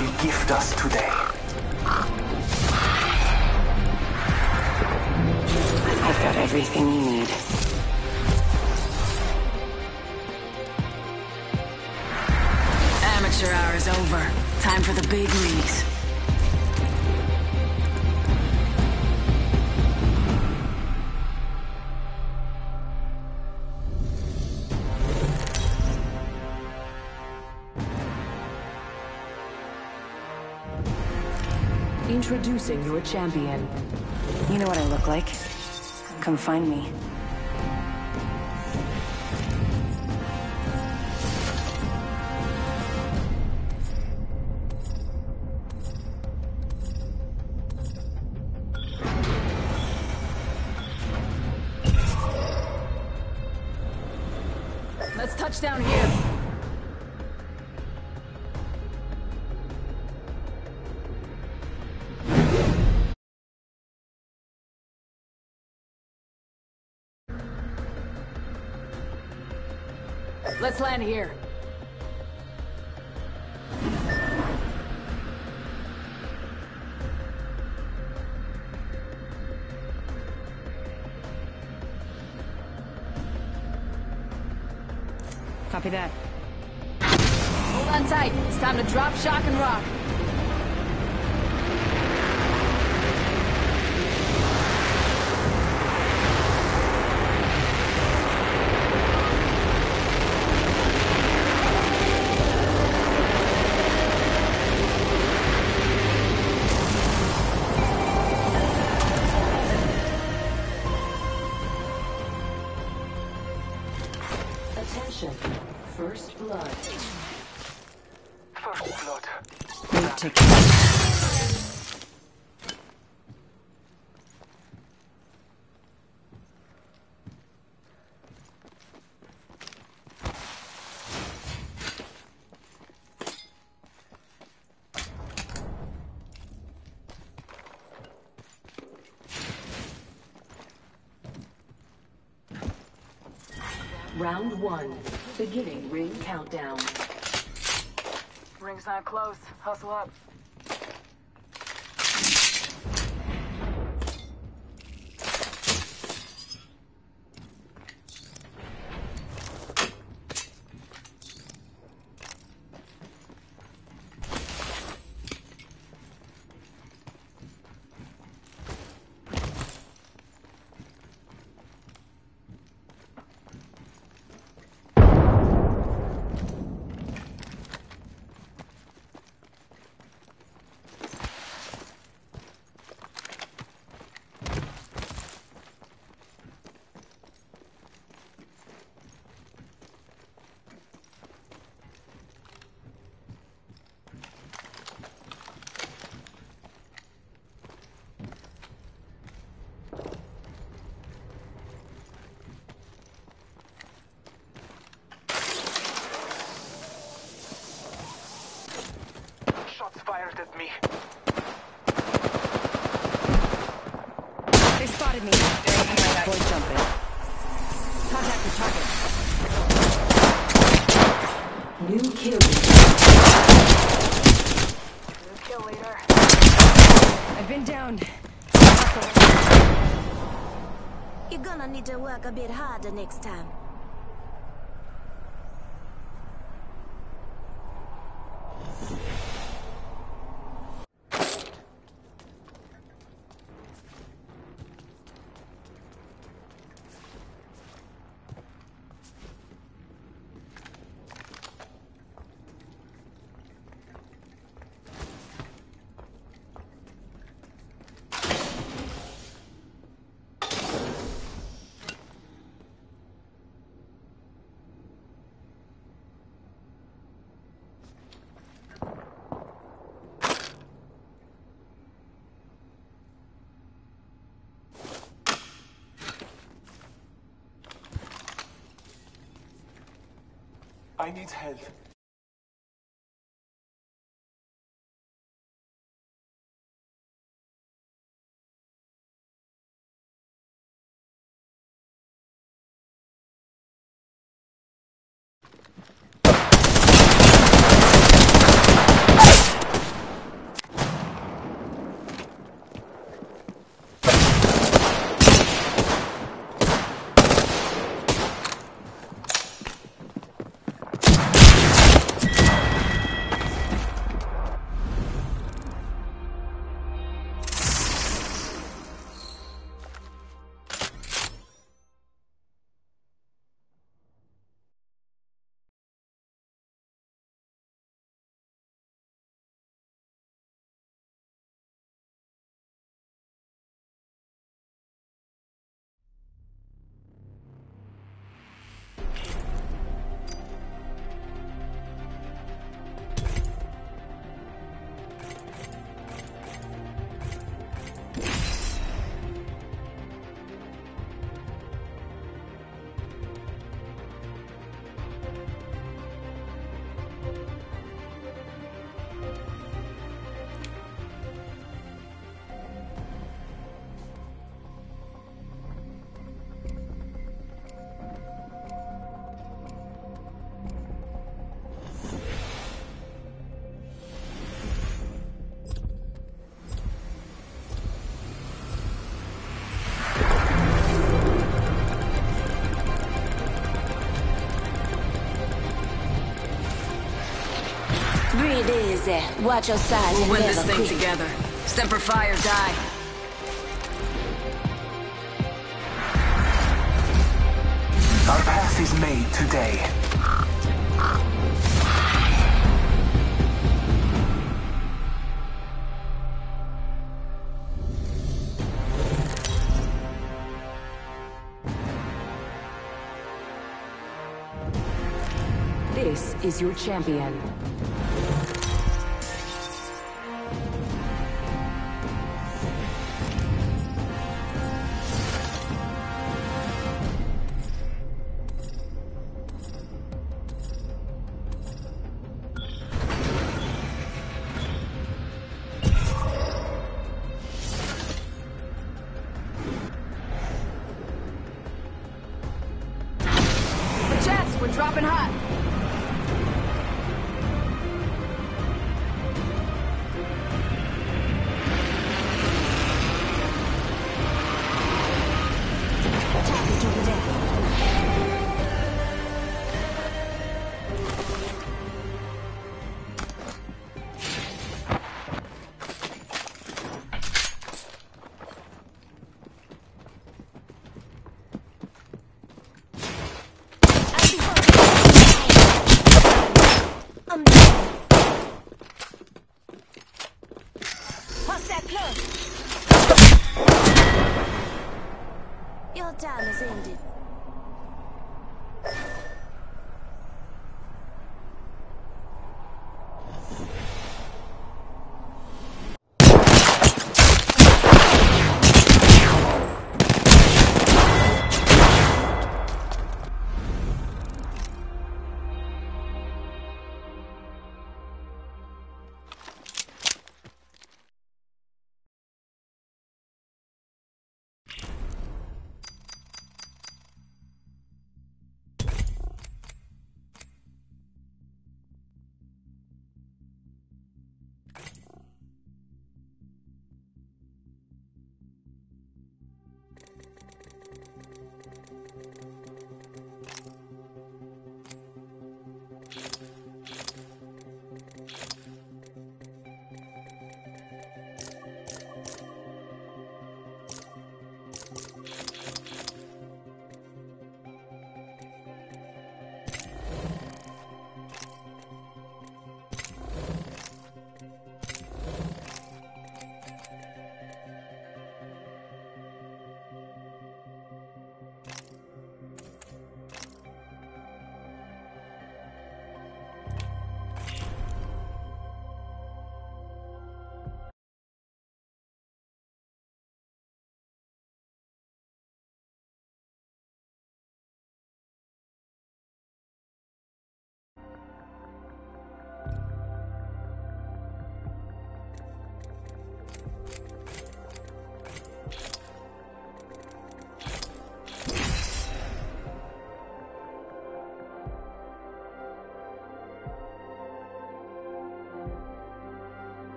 Gift us today. Introducing your champion. You know what I look like. Come find me. Let's touch down here. Let's land here. Copy that. Hold on tight. It's time to drop, shock, and rock. Attention. First blood. First blood. Move to kill. Round one. Beginning ring countdown. Ring's not close. Hustle up. Shots fired at me. They spotted me. Avoid jumping. Contact the target. New kill. Good kill leader. I've been down. You're gonna need to work a bit harder next time. I need help. Breathe easy. Watch your side We'll and win this thing quit. together. Semper Fi or die. Our path is made today. This is your champion. Your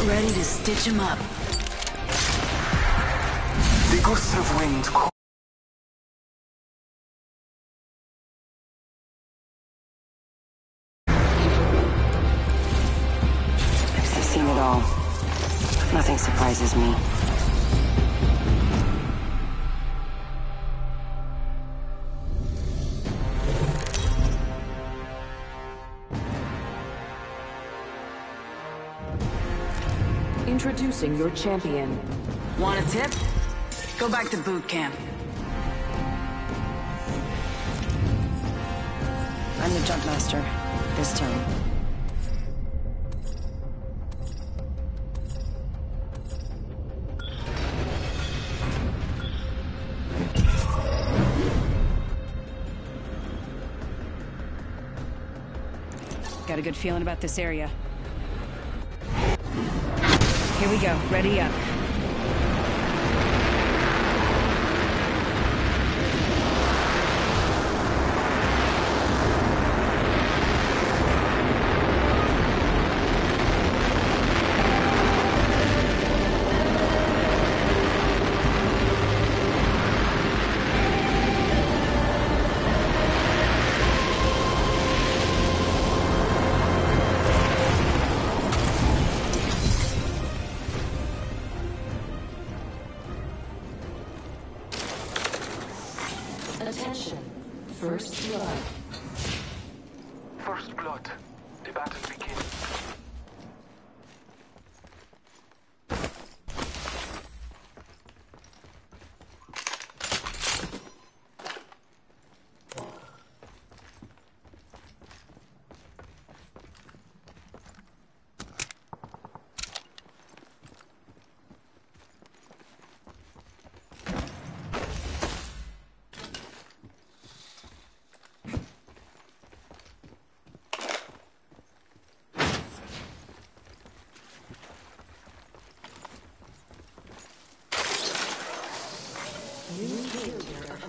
Get ready to stitch him up. The gusts of wind I've seen it all. Nothing surprises me. Introducing your champion. Want a tip? Go back to boot camp. I'm the jump master. This time. Got a good feeling about this area. Here we go. Ready up.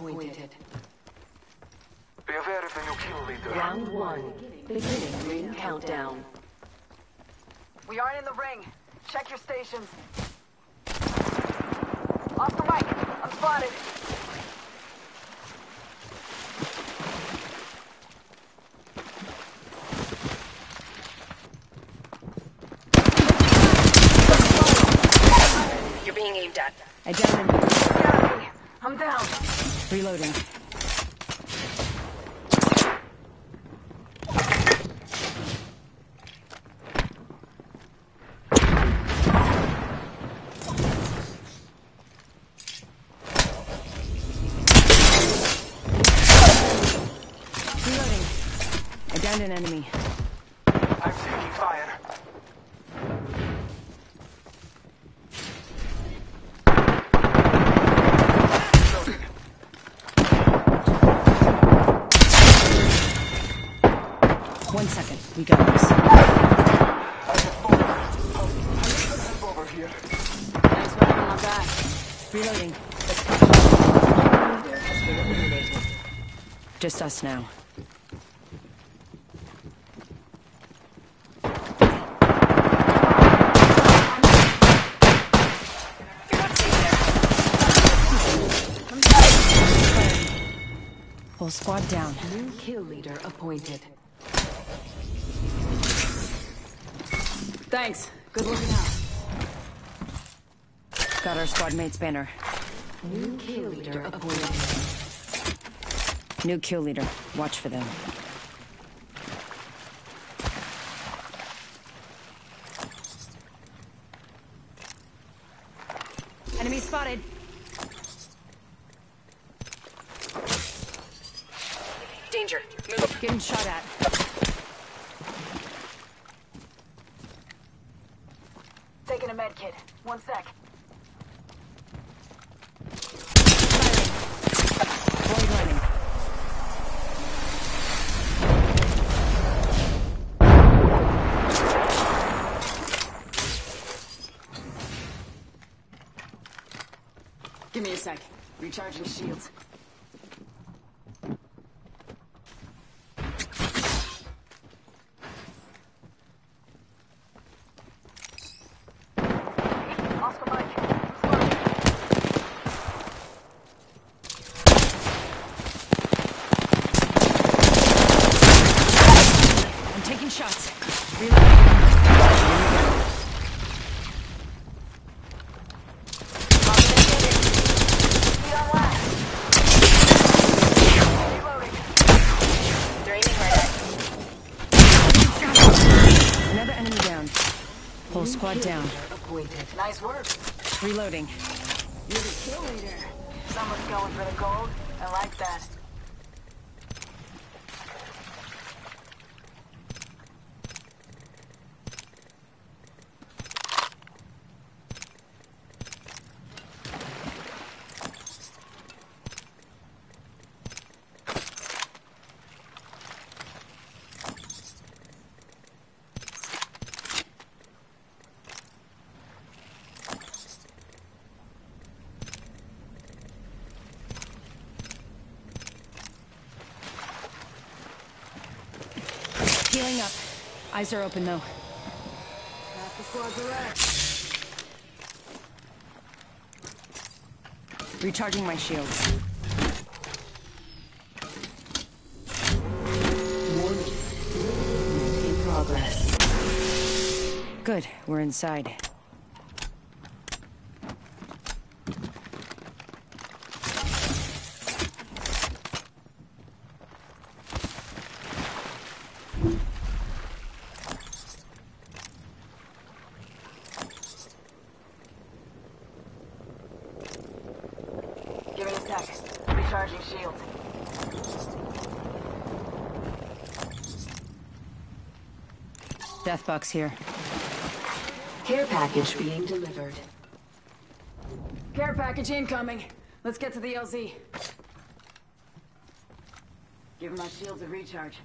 Leader appointed. Be aware of the new kill leader. Round one. Beginning ring countdown. We aren't in the ring. Check your stations. Off the mic. I'm spotted. You're being aimed at. I downed him. Get me. I'm down. Reloading. Just us now. You're not safe there. Whole squad down. New kill leader appointed. Thanks. Good looking out. Got our squad mate's banner. New kill leader appointed. New kill leader. Watch for them. Enemy spotted. Danger. Move. Getting shot at. Taking a med kit. One sec. Void running. Give me a sec. Recharging shields. Oscar Mike. Spotted. I'm taking shots. Reloading. Feet on last. Reloading. They're aiming right at Another enemy down. Whole squad down. Appointed. Nice work. Reloading. You're the kill leader. Someone's going for the gold. I like that. Healing up. Eyes are open though. Half the squad's arrest. Recharging my shields. In progress. Good. We're inside. Box here. Care package being delivered. Care package incoming. Let's get to the LZ. Give my shields a recharge.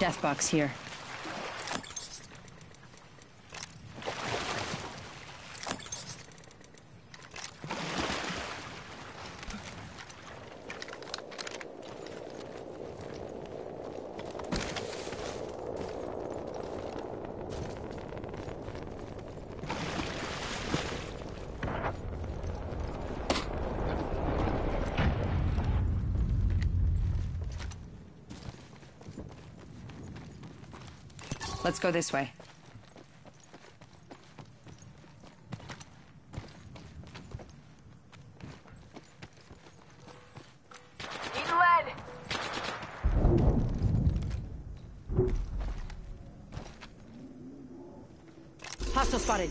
Death box here. Let's go this way. Need lead! Hostile spotted.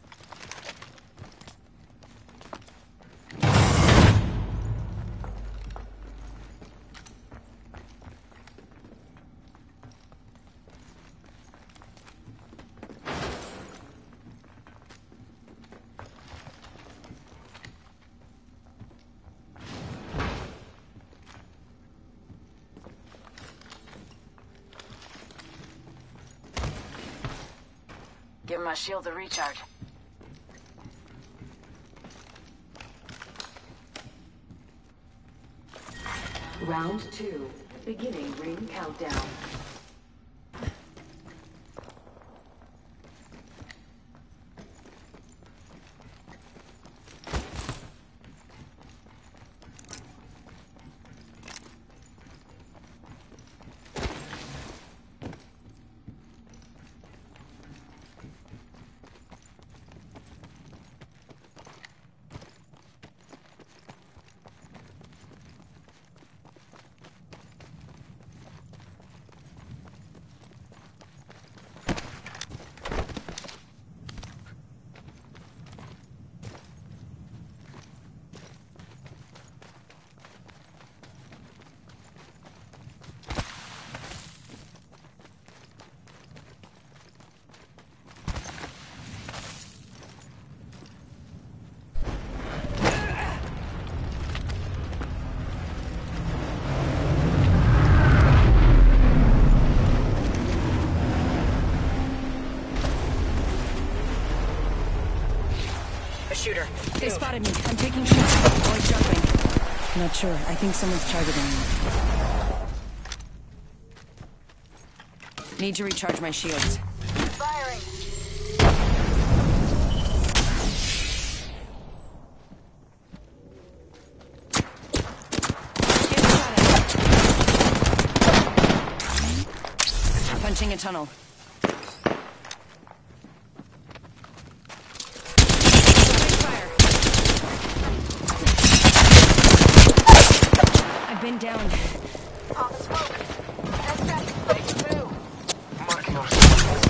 Give my shield a recharge. Round two. Beginning ring countdown. A shooter. Spotted me. I'm taking shots. Or jumping. Not sure. I think someone's targeting me. Need to recharge my shields. Firing! Punching a tunnel. Down. Pop the smoke! Extract! Take two! Marking our sequence.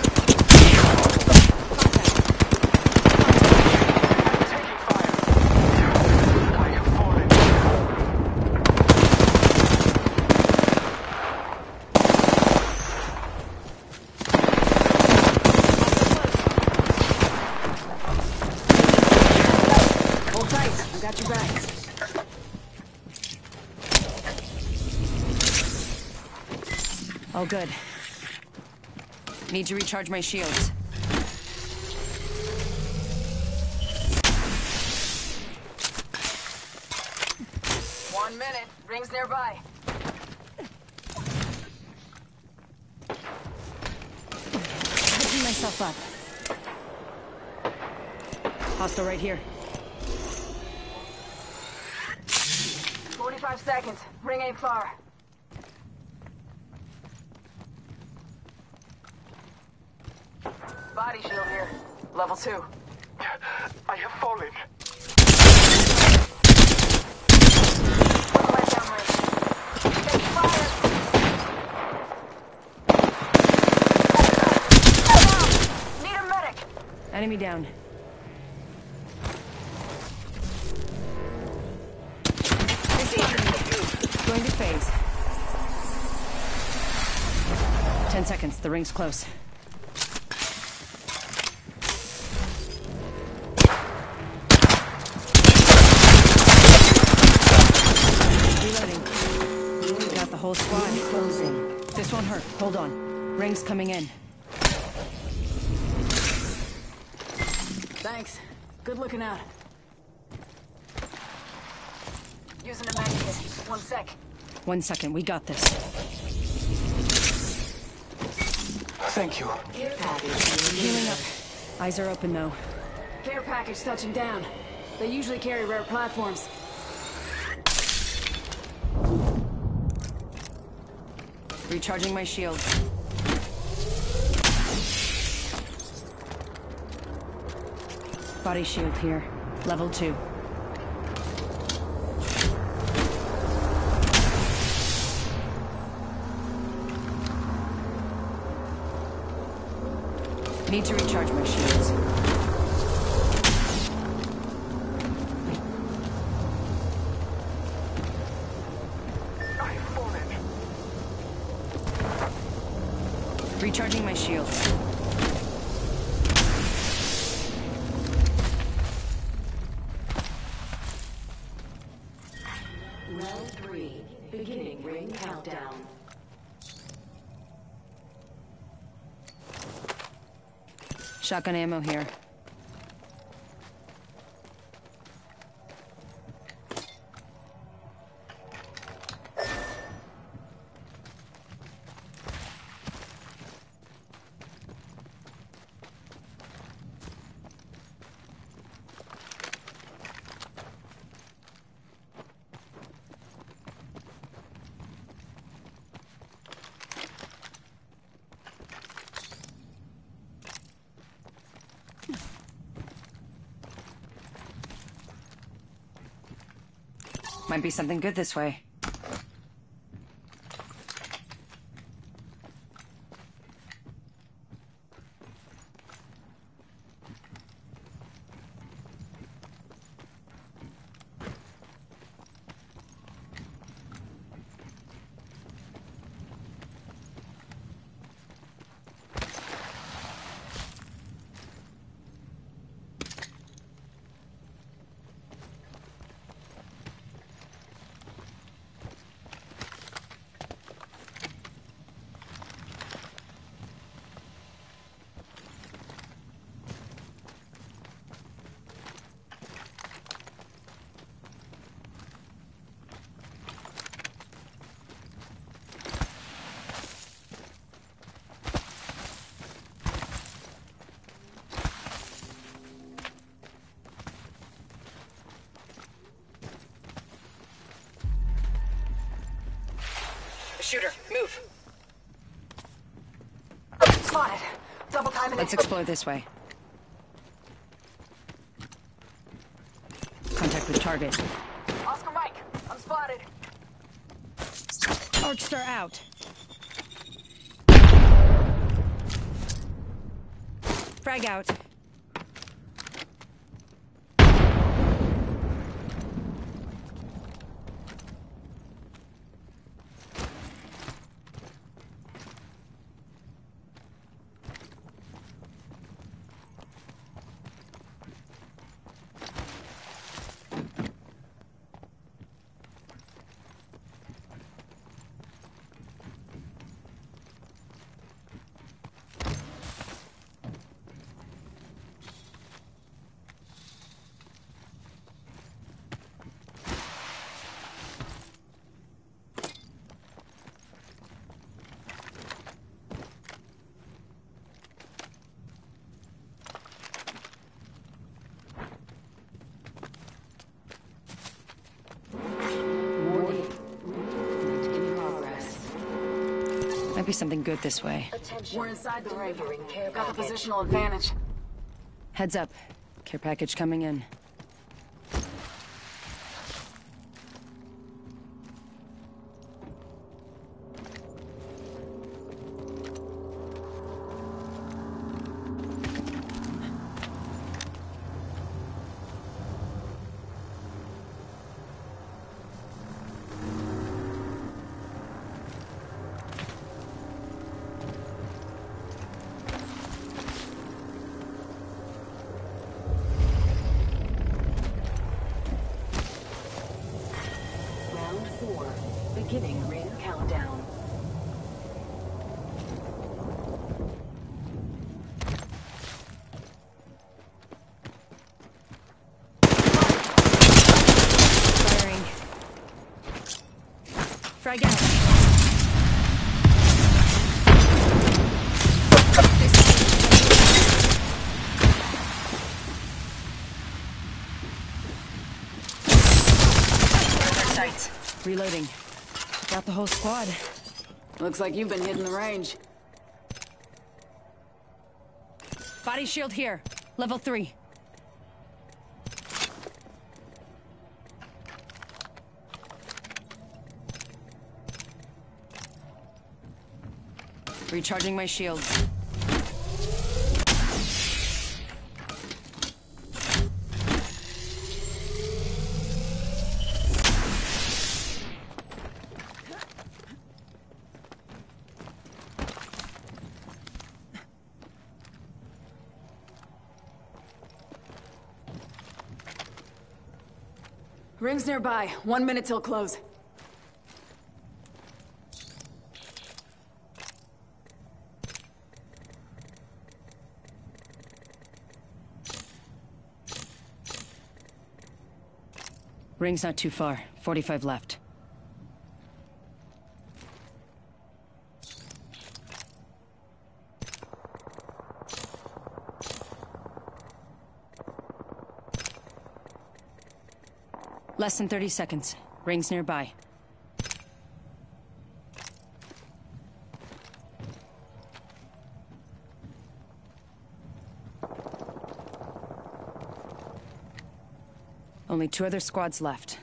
Taking fire. I have fallen. Hold tight. I got your back. All good. Need to recharge my shields. One minute. Rings nearby. Picking myself up. Hostile right here. 45 seconds. Ring ain't far. Body shield here. 2. I have fallen. Enemy down. Going to phase. Ten seconds. The ring's close. Ring's coming in. Thanks. Good looking out. Using a med kit. One sec. One second. We got this. Thank you. Care package. Healing up. Eyes are open though. Care package touching down. They usually carry rare platforms. Recharging my shields. Body shield here. Level 2. Need to recharge my shields. Recharging my shields. Shotgun ammo here. Be something good this way. Shooter, move. Spotted. Double time Let's explore this way. Contact with target. Oscar Mike, I'm spotted. Arc Star out. Frag out. Something good this way. Attention. We're inside the ring. Got the positional advantage. Heads up. Care package coming in. Reloading. Got the whole squad. Looks like you've been hitting the range. Body shield here. Level three. Recharging my shields. Ring's nearby. One minute till close. Ring's not too far. 45 left. Less than 30 seconds. Ring's nearby. Only two other squads left.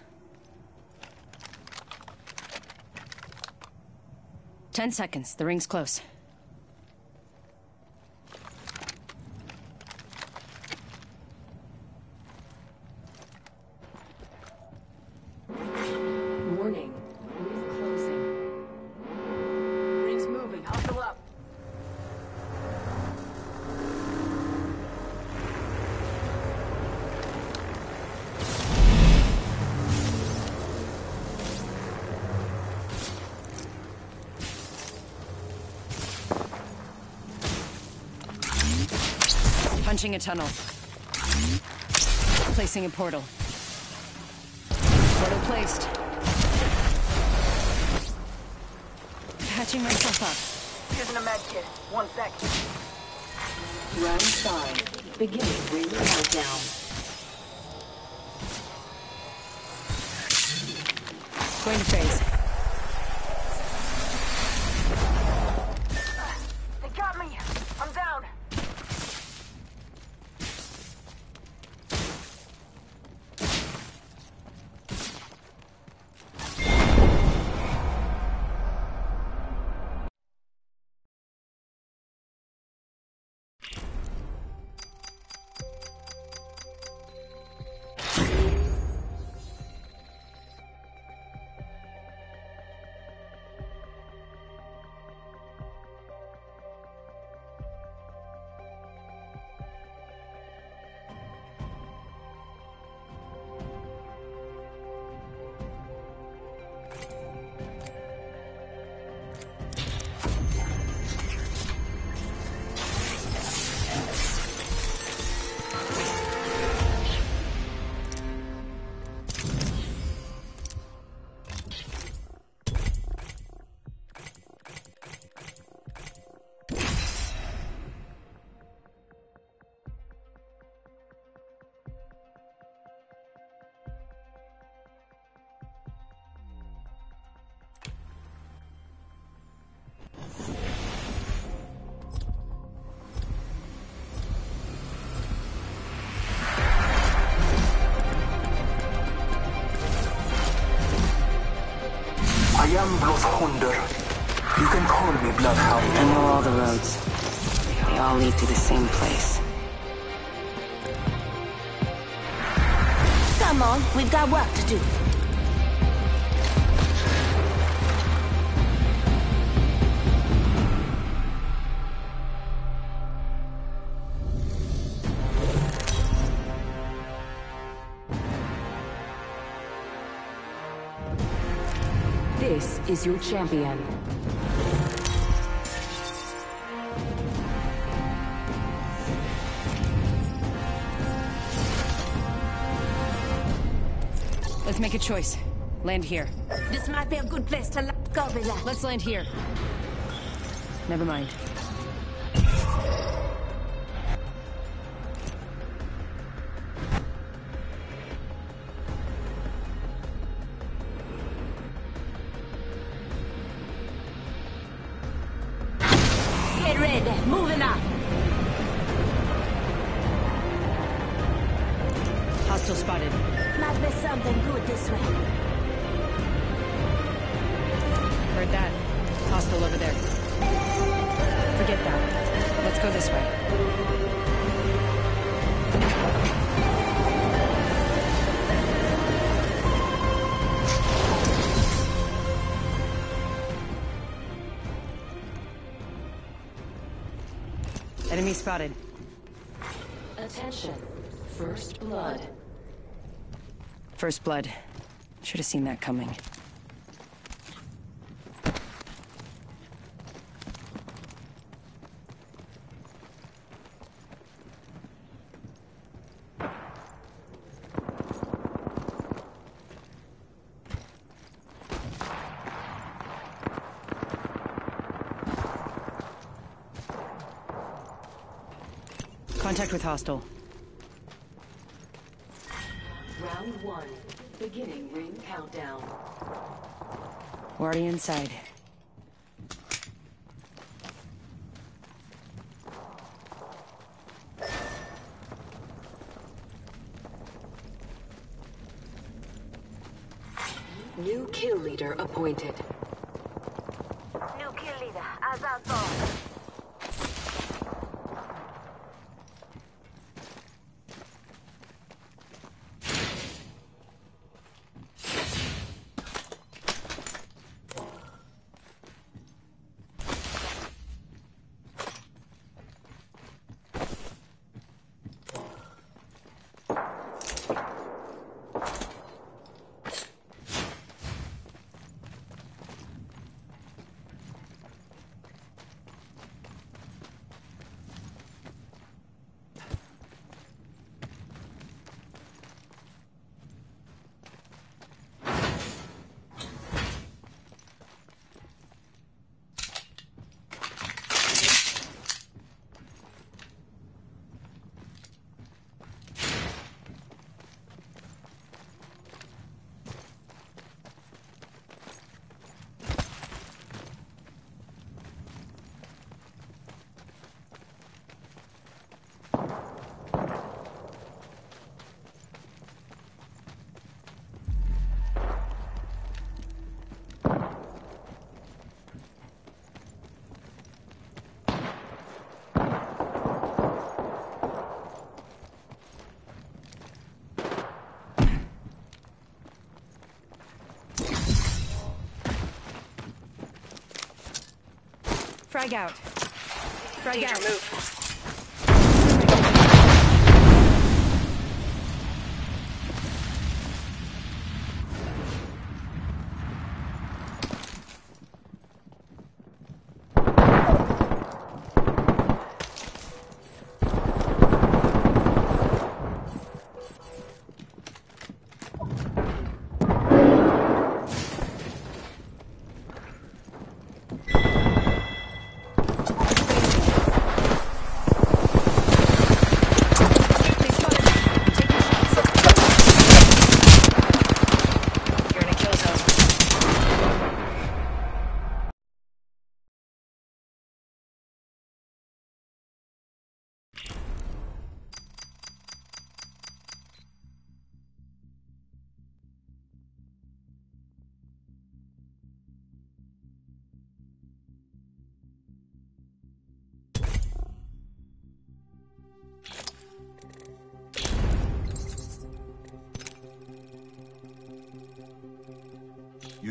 Ten seconds. The ring's close. Punching a tunnel. Placing a portal. Portal placed. Patching myself up. Using a med kit. One sec. Round five. Beginning ring countdown. Going to phase. Bloodhunder. You can call me Bloodhound. I know all the roads. They all lead to the same place. Come on, we've got work to do. Is your champion. Let's make a choice. Land here. This might be a good place to let go, Villa. Let's land here. Never mind. Might something good this way. Heard that. Hostile over there. Forget that. Let's go this way. Enemy spotted. Attention. First blood. First blood. Should have seen that coming. Contact with hostile. Beginning ring countdown. We're already inside. New kill leader appointed. New kill leader, Azazor. Frag out. Frag out. Move.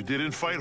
Didn't fight.